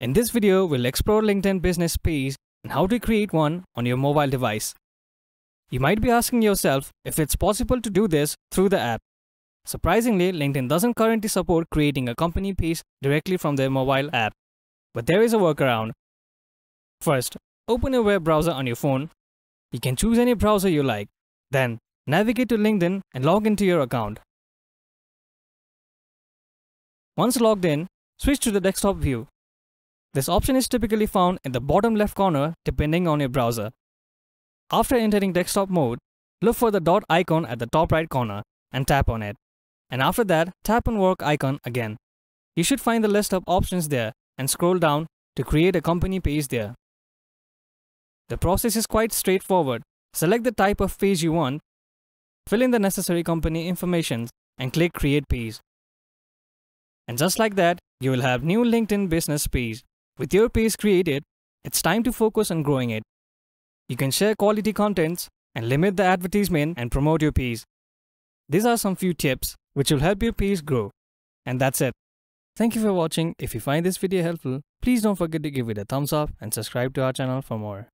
In this video, we'll explore LinkedIn business page and how to create one on your mobile device. You might be asking yourself if it's possible to do this through the app. Surprisingly, LinkedIn doesn't currently support creating a company page directly from their mobile app, but there is a workaround. First, open a web browser on your phone. You can choose any browser you like. Then, navigate to LinkedIn and log into your account. Once logged in, switch to the desktop view. This option is typically found in the bottom left corner depending on your browser. After entering desktop mode, look for the dot icon at the top right corner and tap on it. And after that, tap on work icon again. You should find the list of options there and scroll down to create a company page there. The process is quite straightforward. Select the type of page you want, fill in the necessary company information and click create page. And just like that, you will have new LinkedIn business page. With your page created, it's time to focus on growing it. You can share quality contents and limit the advertisement and promote your page. These are some few tips which will help your page grow. And that's it. Thank you for watching. If you find this video helpful, please don't forget to give it a thumbs up and subscribe to our channel for more.